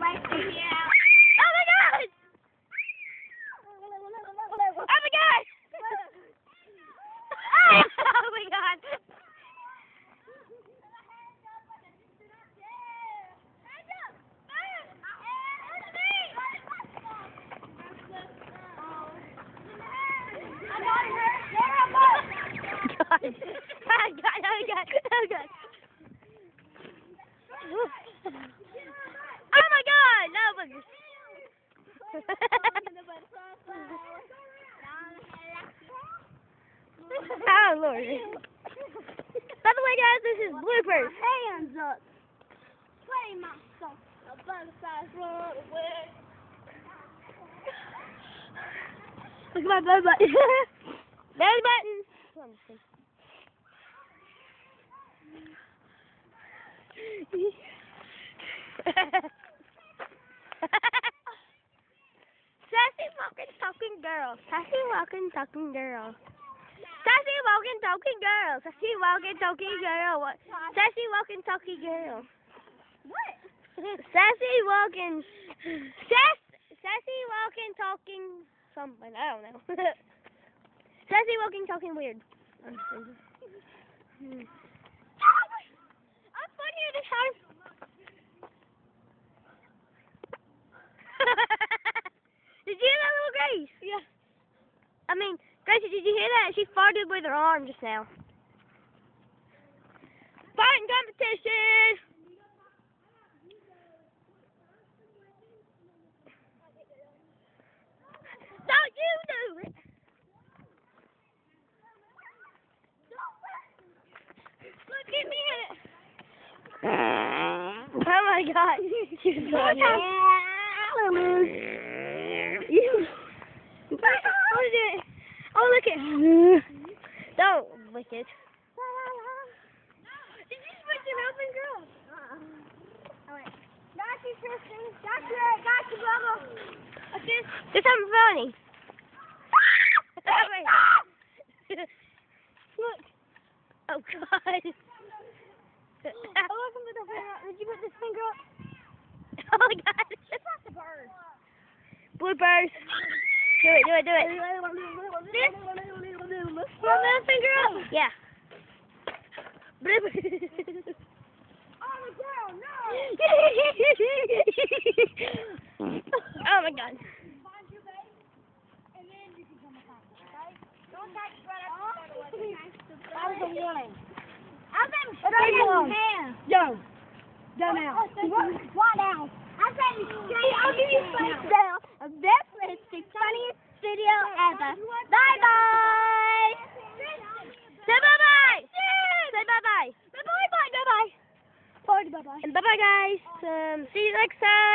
like to hear out. Oh my god! Oh my god! oh my god! God. Oh god, oh god, oh god. Oh my god, no one. Oh lord. By the way guys, this is bloopers. Hands up. Play my song. A butterfly's run away. Look at my belly button. belly button. Sassy walking talking girl. Sassy walking talking girl. Sassy walking talking girl. Sassy walking talking girl. Sassy walking talking girl. What? Sassy walking. Sass, sassy walking talking something. I don't know. sassy walking talking weird. I'm Hmm. I'm funnier this time. did you hear that little Grace? Yeah. I mean, Gracie, did you hear that? She farted with her arm just now. Farting competition! Don't you do it! Look at me it! Oh my god. She's so You. What is it? Oh, look it. Don't lick it. Did you switch an open girl? Got you, Tristan. Got you, got you. What's this? Do something funny. Look. Oh god. Oh, look, I'm the finger. Did you put this finger up? Oh my god. It's not the bird. Bloopers. Do it, do it, do it. This? That finger up. Yeah. On no. oh my god. That was a warning. Been straight. Go now. Been straight I'll give you five down. This is the funniest video ever. Bye bye. Say bye bye. Say bye bye. Bye bye bye bye bye. Party bye bye. And bye bye guys. Um, see you next time.